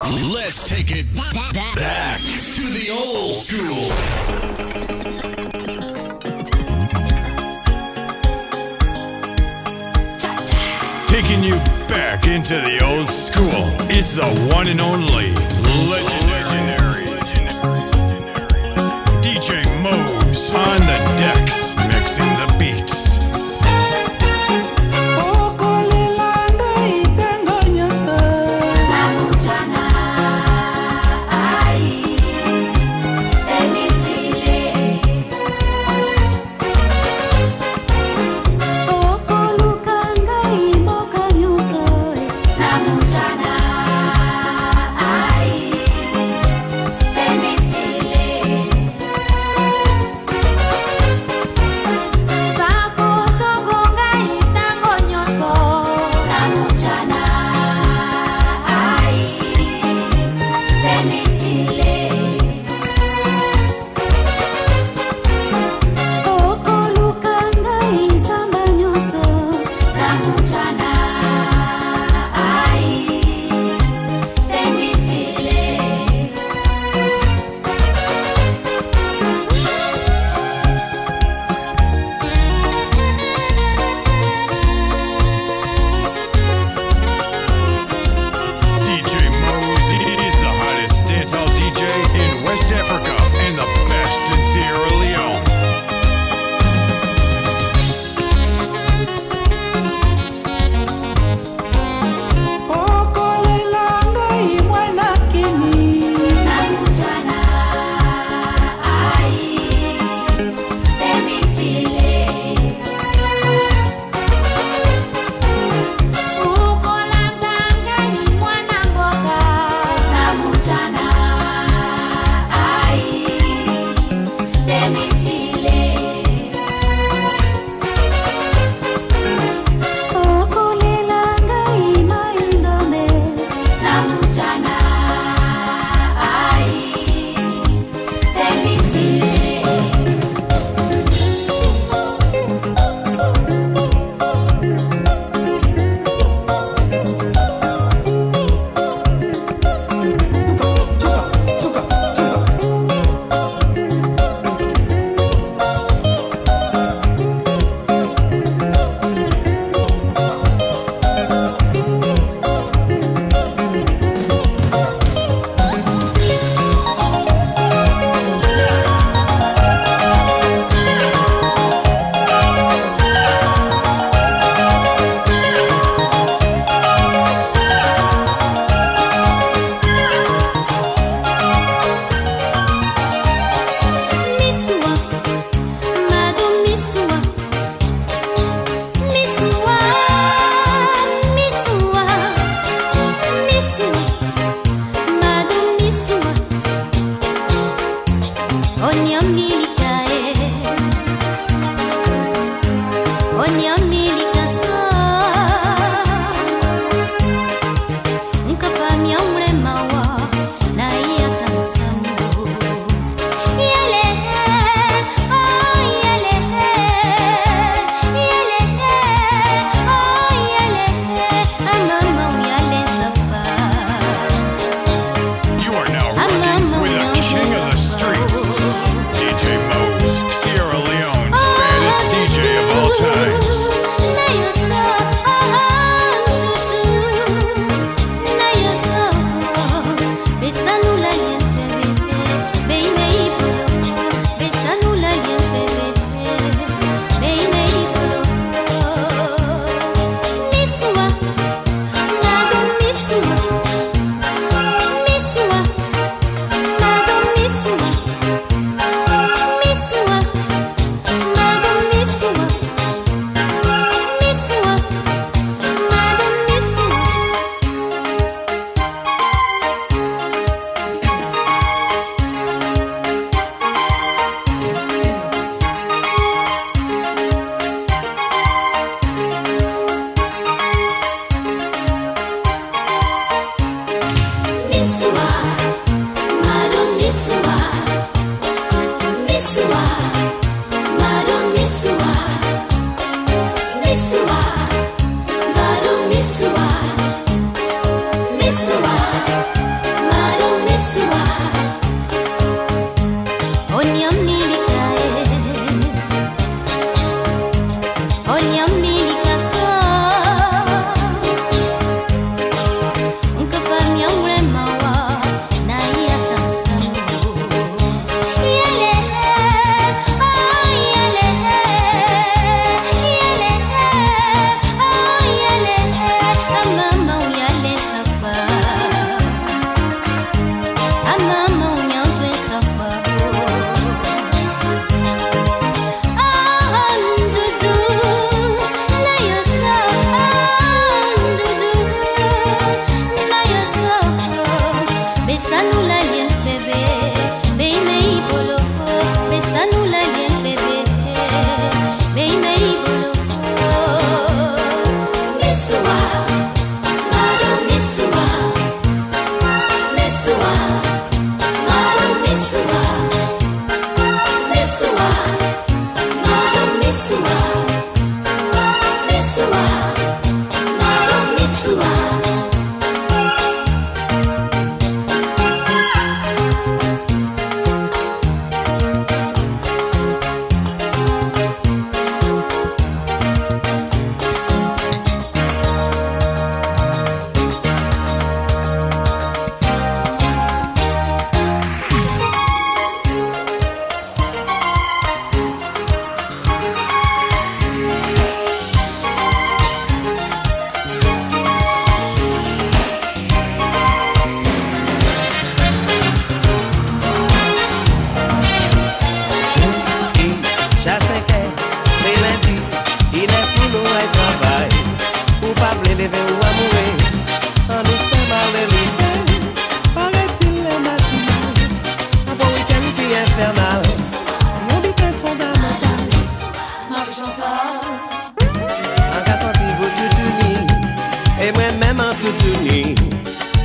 Let's take it back to the old school. Taking you back into the old school. It's the one and only legendary. DJ Mose on the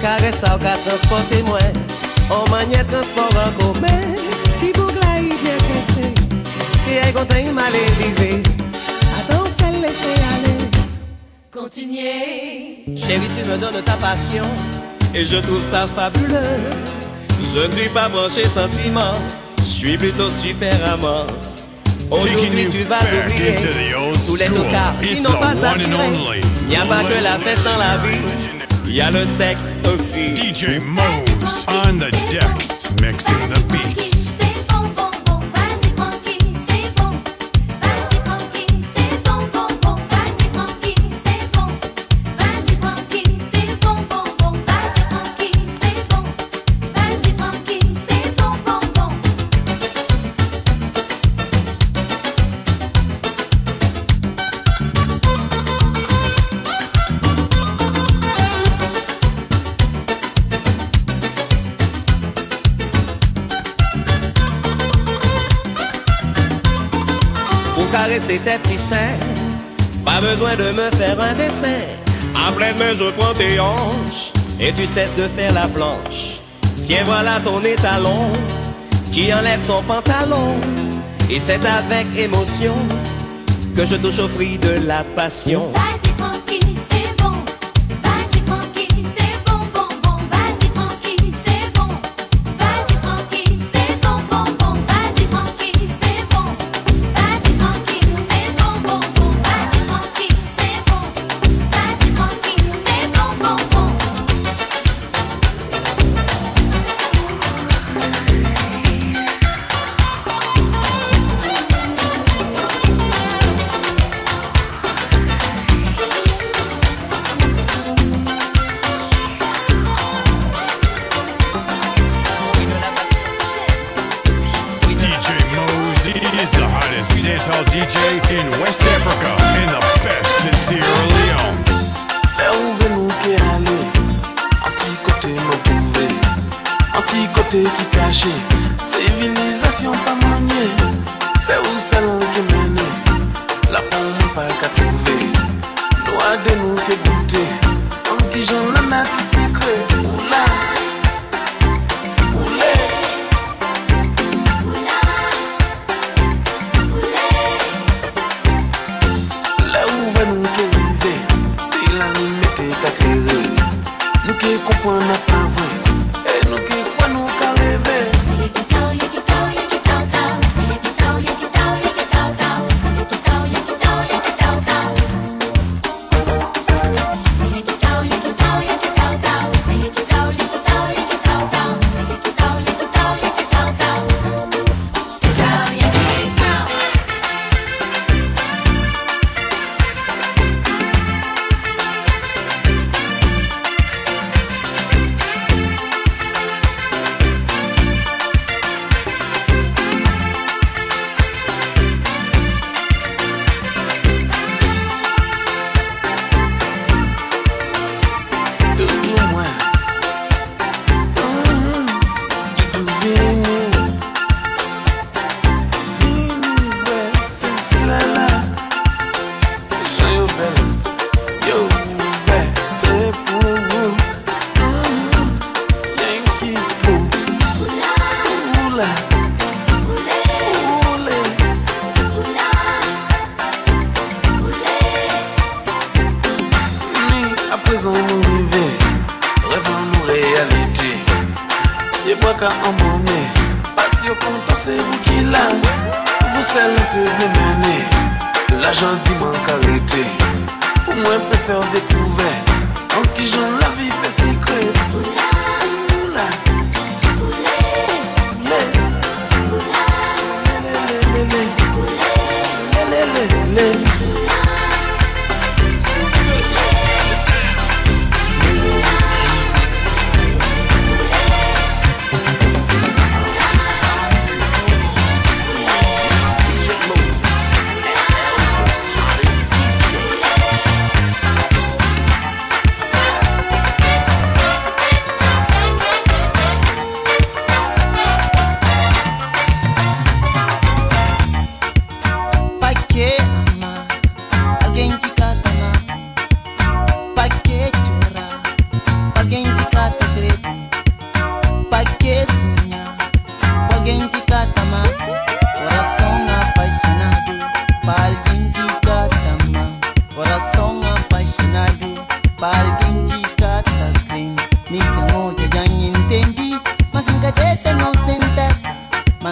caresse ou ka transporte mwen On manye transport en commun. Ti boug la yi bien caché. Ki ay konten yi mal élevé. Attends, celle laisser aller. Continuez. Chérie, tu me donnes ta passion. Et je trouve ça fabuleux. Je ne suis pas branché sentiment. Je suis plutôt super amant Aujourd'hui tu vas oublier into the old Tous les tocards qui n'ont pas one and assuré only. Il n'y a pas que la fête dans la vie Il y a le sexe aussi DJ Mose on the decks, mixing the beats. Seins Pas besoin de me faire un dessin. En pleine main je prends tes hanches Et tu cesses de faire la planche. Tiens voilà ton étalon Qui enlève son pantalon. Et c'est avec émotion Que je touche au fruit de la passion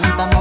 cantamos.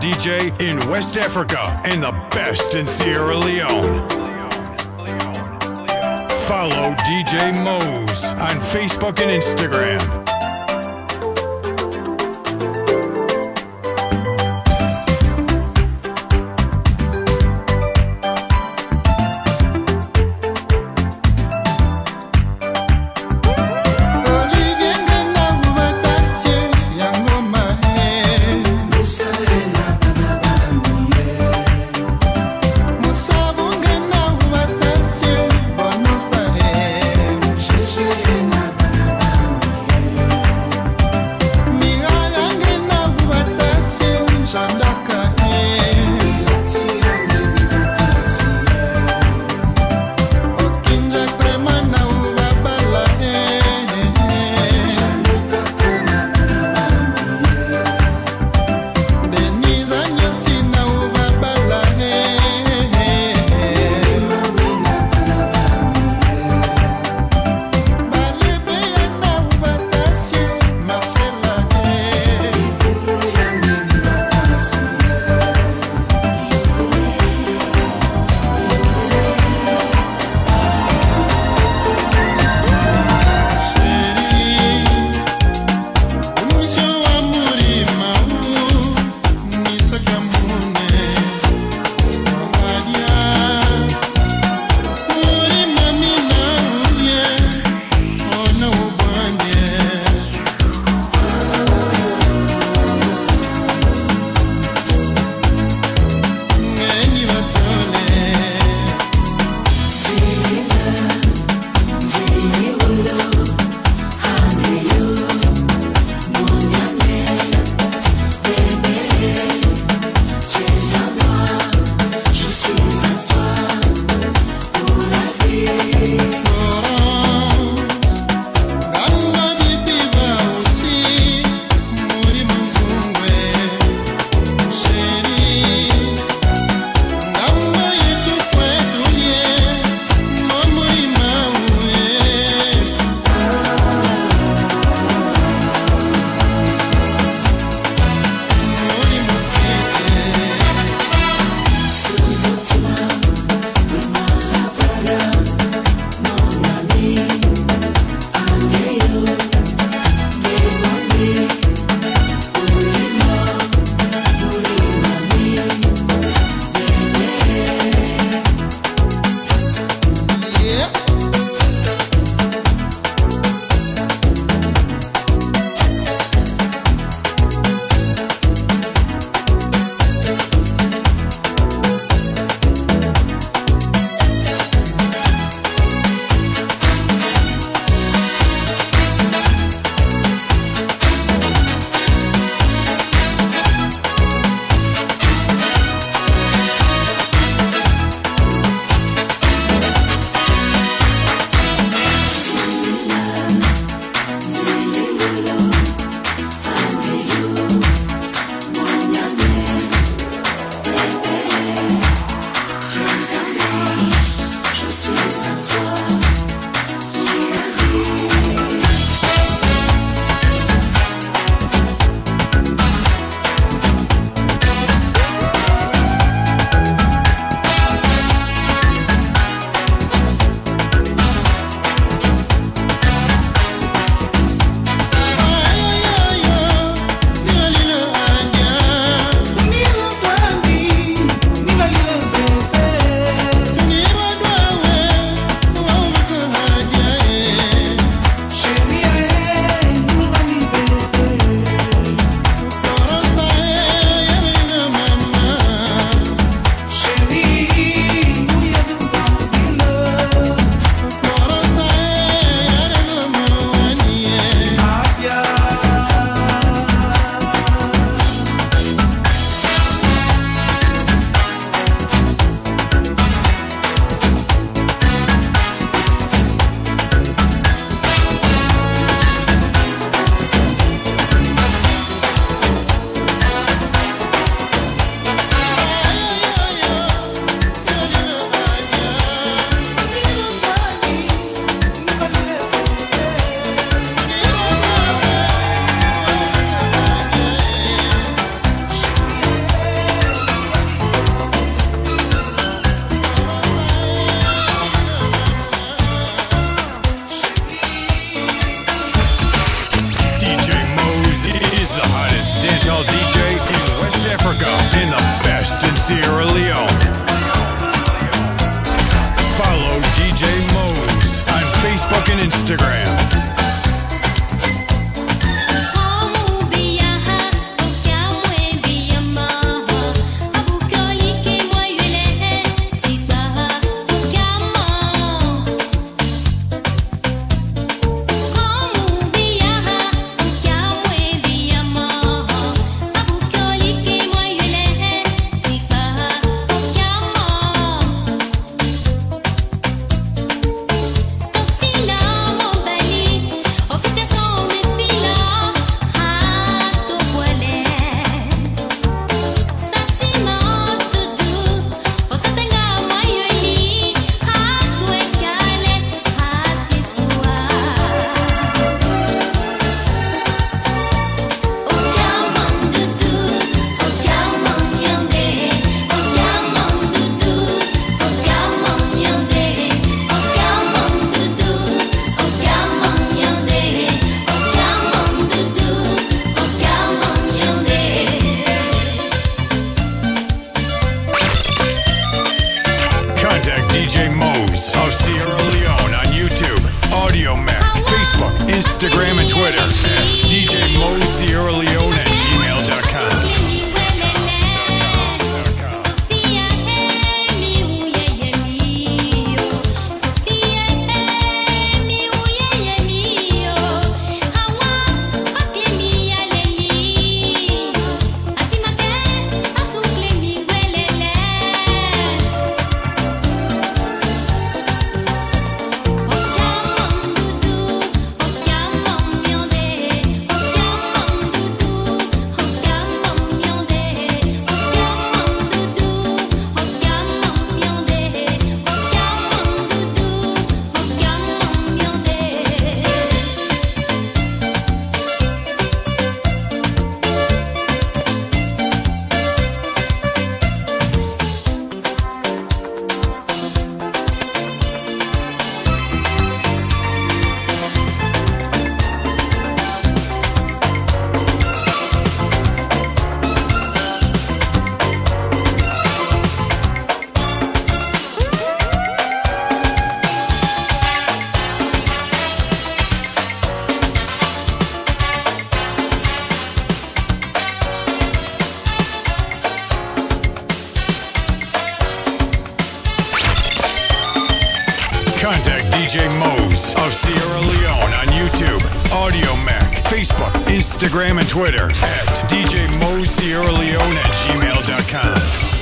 DJ in West Africa and the best in Sierra Leone. Follow DJ Mose on Facebook and Instagram. you. Contact DJ Mose of Sierra Leone on YouTube, Audiomack, Facebook, Instagram, and Twitter at DJ Mose Sierra Leone at gmail.com.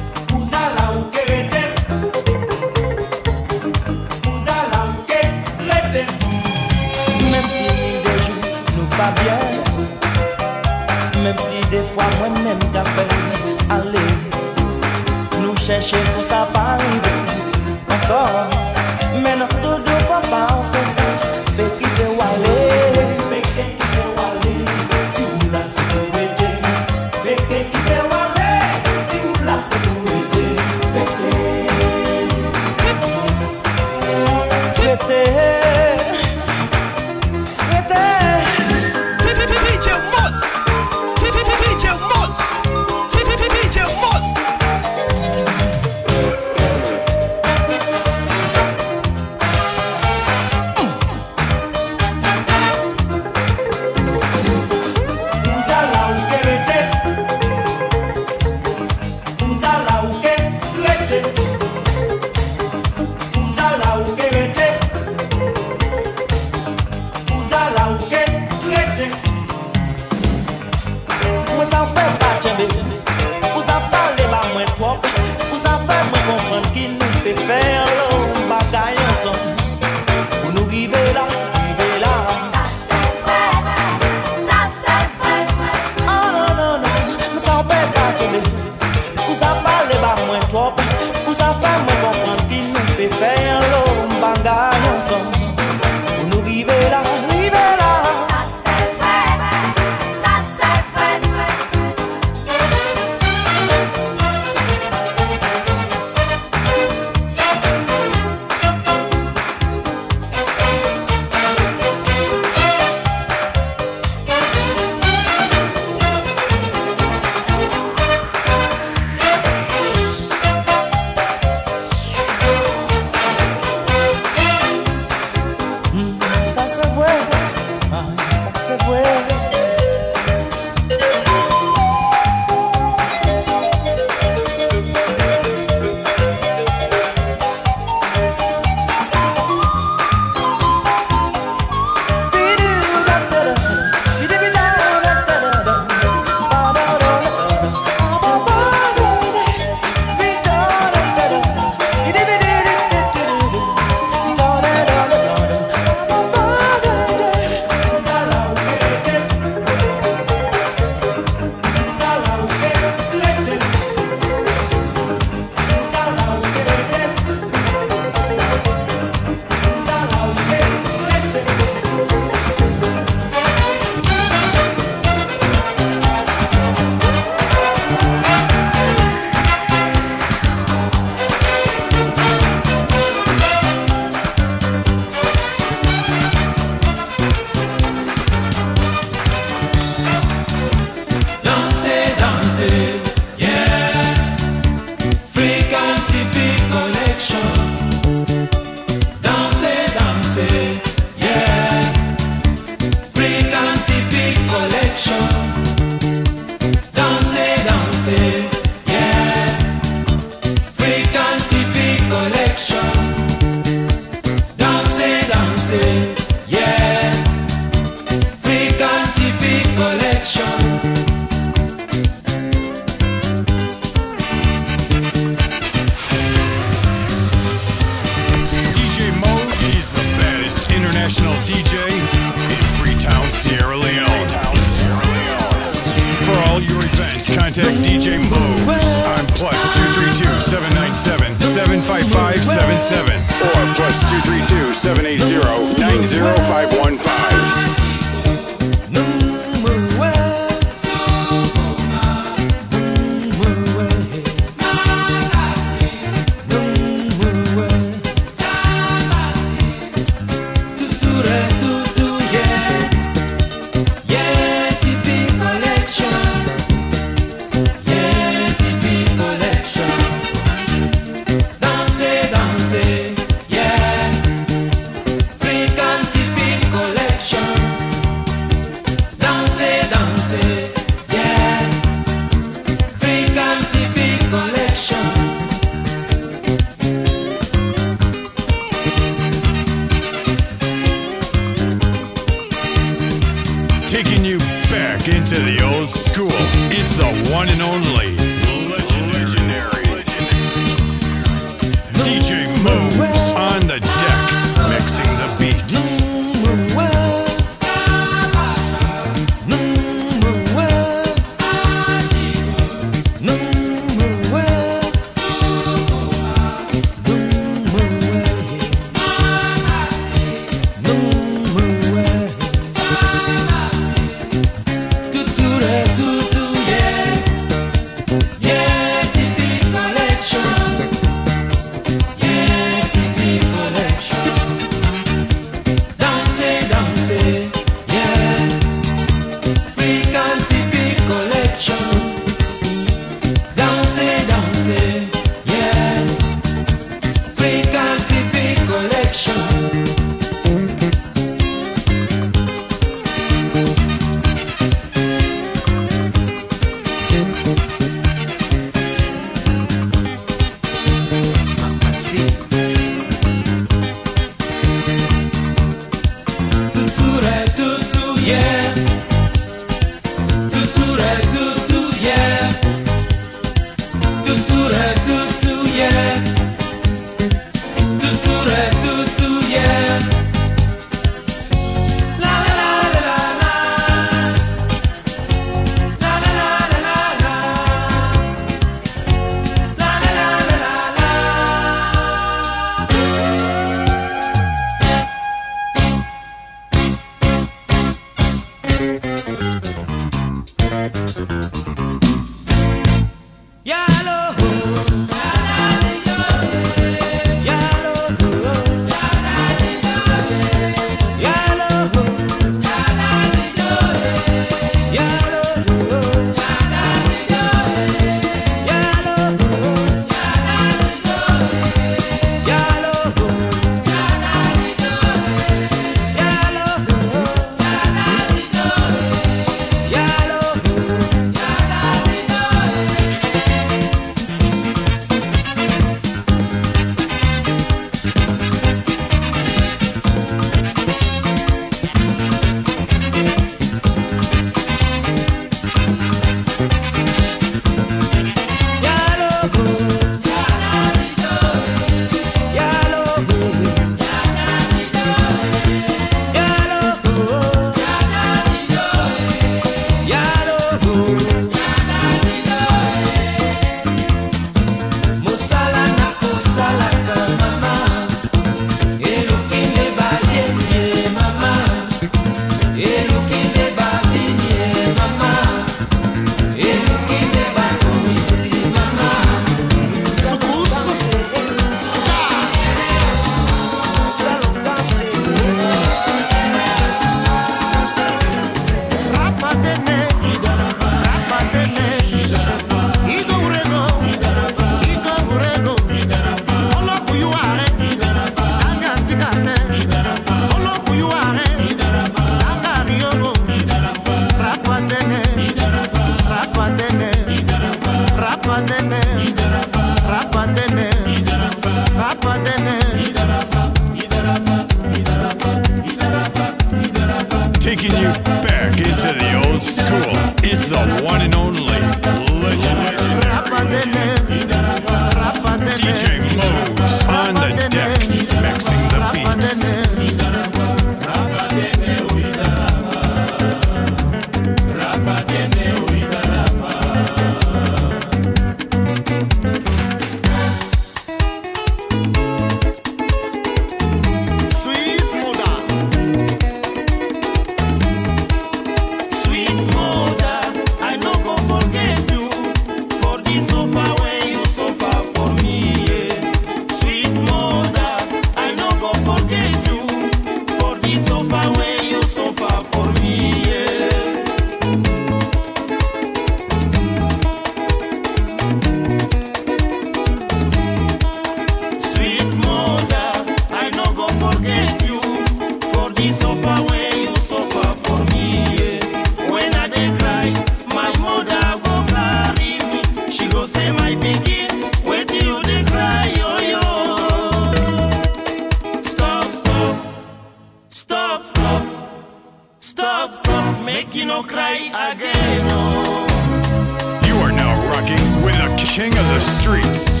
streets,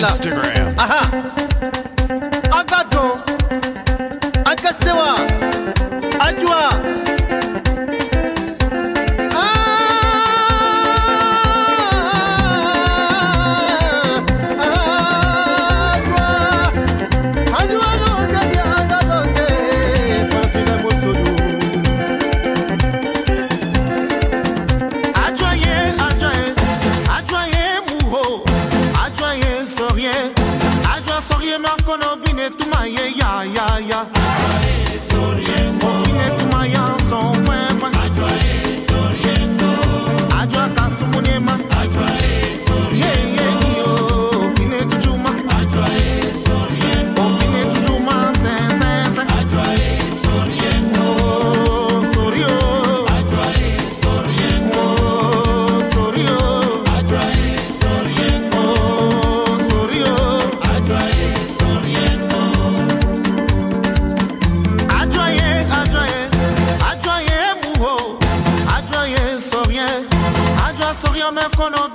Instagram. me conoce.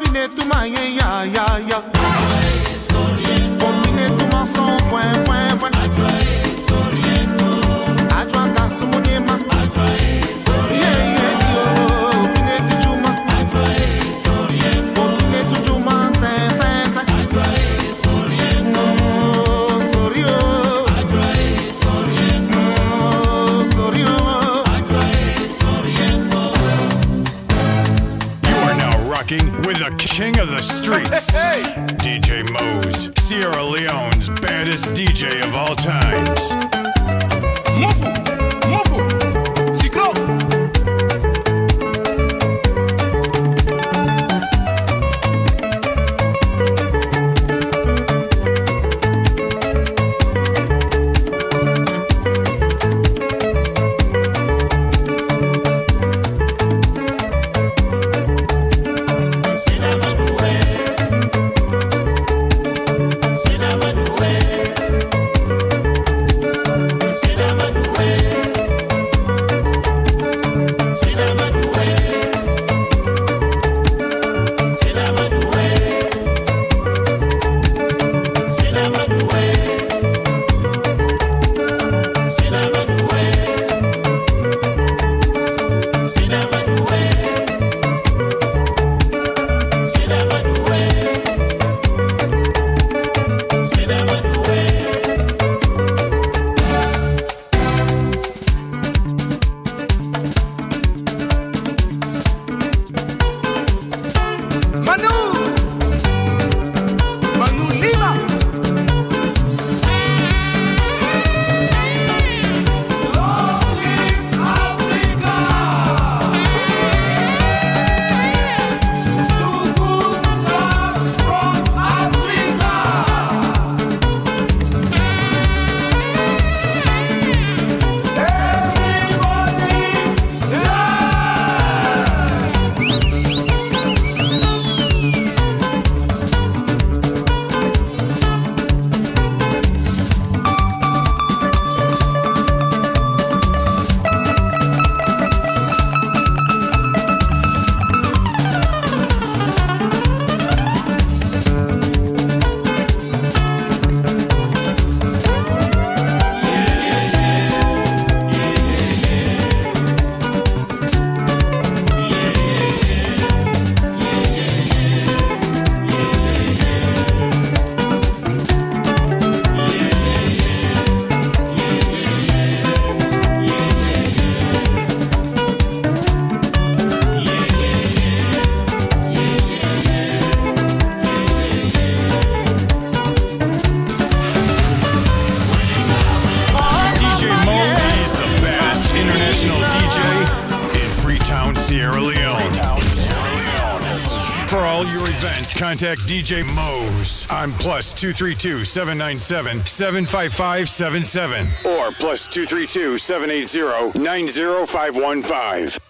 Contact DJ Mose on plus 232 797 75577 or plus 232 780 90515.